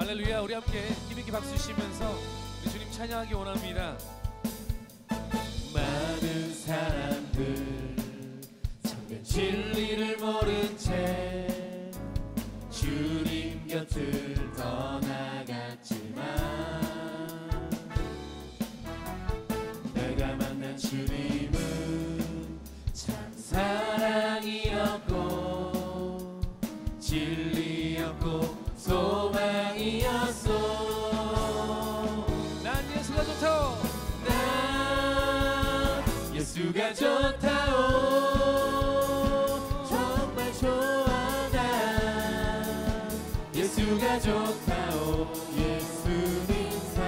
할렐루야 우리 함께 힘있게 박수 치면서 주님 찬양하기 원합니다. 많은 사람들 참된 진리를 모른 채 진리였고 소망이었어. 난 예수가 좋다 난 예수가 좋다오. 정말 좋아 난 예수가 좋다오. 예수님 사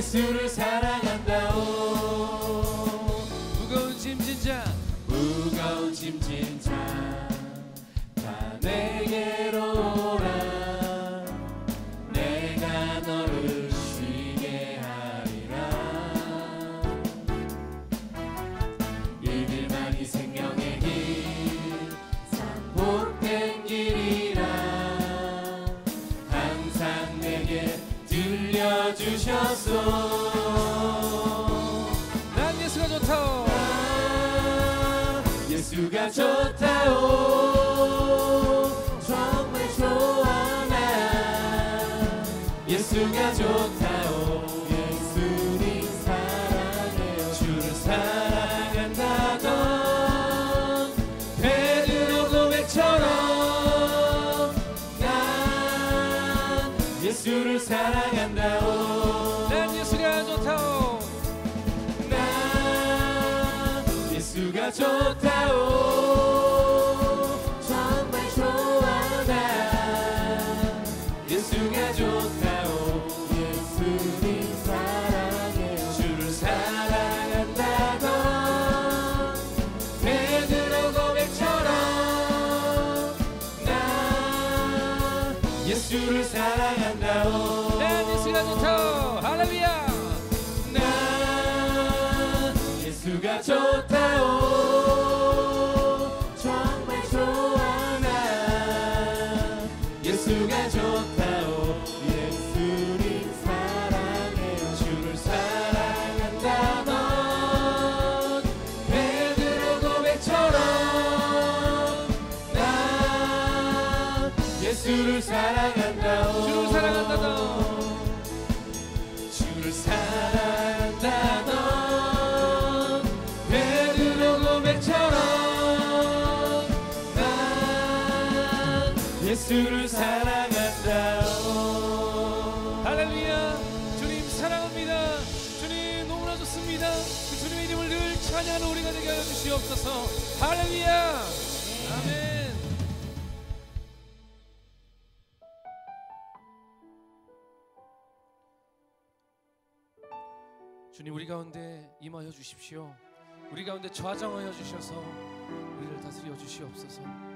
예수를 사랑한다오 예수가 좋다오. 정말 좋아 나. 예수가 좋다오. 예수님 사랑해요 주를 사랑한다던 베드로 고백처럼 난 예수를 사랑한다오. 난 예수가 좋다 난 예수가 좋다 예수를 사랑한다오. 난 예수가 좋다. 할렐루야. 난 예수가 좋다오. 정말 좋아 난 예수가 좋다오. 예수님 사랑해요 주를 사랑한다던 베드로 고백처럼 난 예수를 사랑한다 예수를 사랑한다오. 할렐루야. 주님 사랑합니다. 주님 너무나 좋습니다. 그 주님의 이름을 늘 찬양하는 우리가 되게 하여 주시옵소서. 할렐루야 주님 우리 가운데 임하여 주십시오. 우리 가운데 좌정하여 주셔서 우리를 다스려 주시옵소서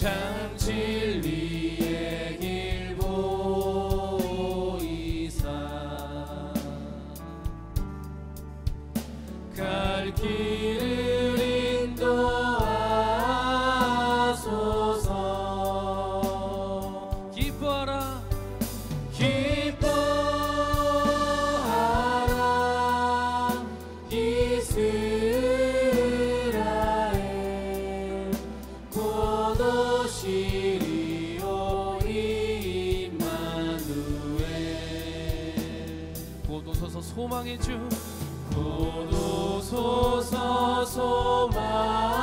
참 진리의 길 소망의 주. 부르소서 소망.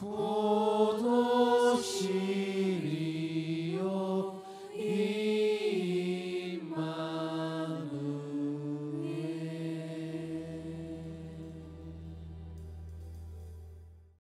Cool.